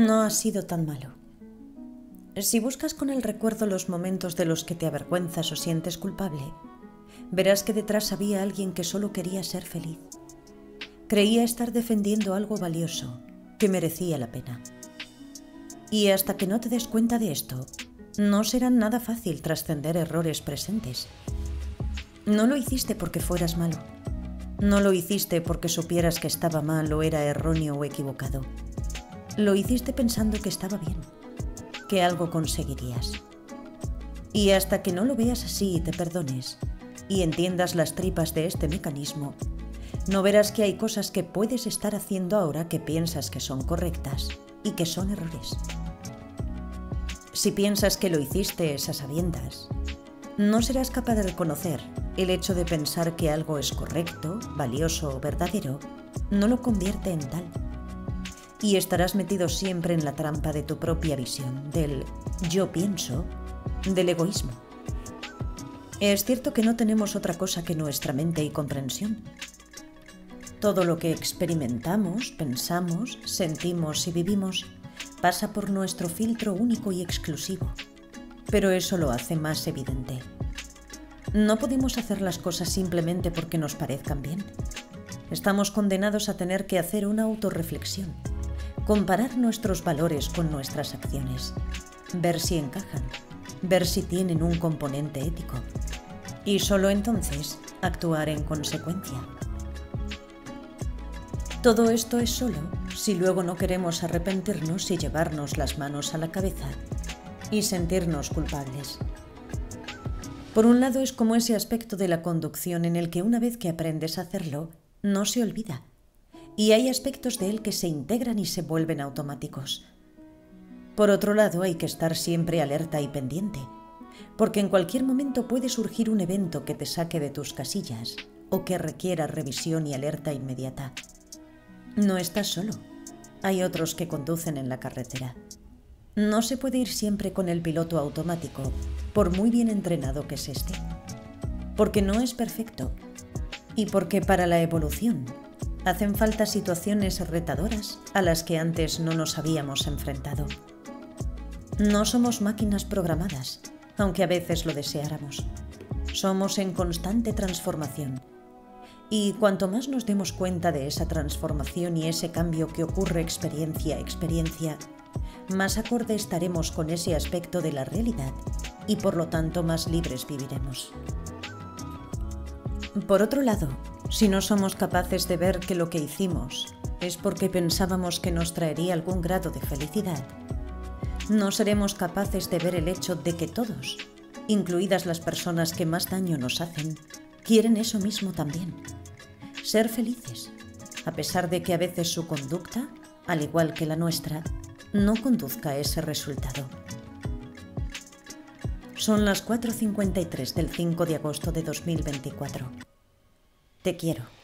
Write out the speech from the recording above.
No ha sido tan malo. Si buscas con el recuerdo los momentos de los que te avergüenzas o sientes culpable, verás que detrás había alguien que solo quería ser feliz. Creía estar defendiendo algo valioso, que merecía la pena. Y hasta que no te des cuenta de esto, no será nada fácil trascender errores presentes. No lo hiciste porque fueras malo. No lo hiciste porque supieras que estaba mal o era erróneo o equivocado. Lo hiciste pensando que estaba bien, que algo conseguirías. Y hasta que no lo veas así y te perdones, y entiendas las tripas de este mecanismo, no verás que hay cosas que puedes estar haciendo ahora que piensas que son correctas y que son errores. Si piensas que lo hiciste esas sabiendas, no serás capaz de reconocer el hecho de pensar que algo es correcto, valioso o verdadero, no lo convierte en tal y estarás metido siempre en la trampa de tu propia visión, del yo pienso, del egoísmo. Es cierto que no tenemos otra cosa que nuestra mente y comprensión. Todo lo que experimentamos, pensamos, sentimos y vivimos pasa por nuestro filtro único y exclusivo, pero eso lo hace más evidente. No podemos hacer las cosas simplemente porque nos parezcan bien. Estamos condenados a tener que hacer una autorreflexión comparar nuestros valores con nuestras acciones, ver si encajan, ver si tienen un componente ético y solo entonces actuar en consecuencia. Todo esto es solo si luego no queremos arrepentirnos y llevarnos las manos a la cabeza y sentirnos culpables. Por un lado es como ese aspecto de la conducción en el que una vez que aprendes a hacerlo, no se olvida y hay aspectos de él que se integran y se vuelven automáticos. Por otro lado, hay que estar siempre alerta y pendiente, porque en cualquier momento puede surgir un evento que te saque de tus casillas o que requiera revisión y alerta inmediata. No estás solo, hay otros que conducen en la carretera. No se puede ir siempre con el piloto automático, por muy bien entrenado que se esté, porque no es perfecto y porque para la evolución Hacen falta situaciones retadoras a las que antes no nos habíamos enfrentado. No somos máquinas programadas, aunque a veces lo deseáramos. Somos en constante transformación. Y cuanto más nos demos cuenta de esa transformación y ese cambio que ocurre experiencia a experiencia, más acorde estaremos con ese aspecto de la realidad y por lo tanto más libres viviremos. Por otro lado, si no somos capaces de ver que lo que hicimos es porque pensábamos que nos traería algún grado de felicidad, no seremos capaces de ver el hecho de que todos, incluidas las personas que más daño nos hacen, quieren eso mismo también, ser felices, a pesar de que a veces su conducta, al igual que la nuestra, no conduzca a ese resultado. Son las 4.53 del 5 de agosto de 2024. Te quiero.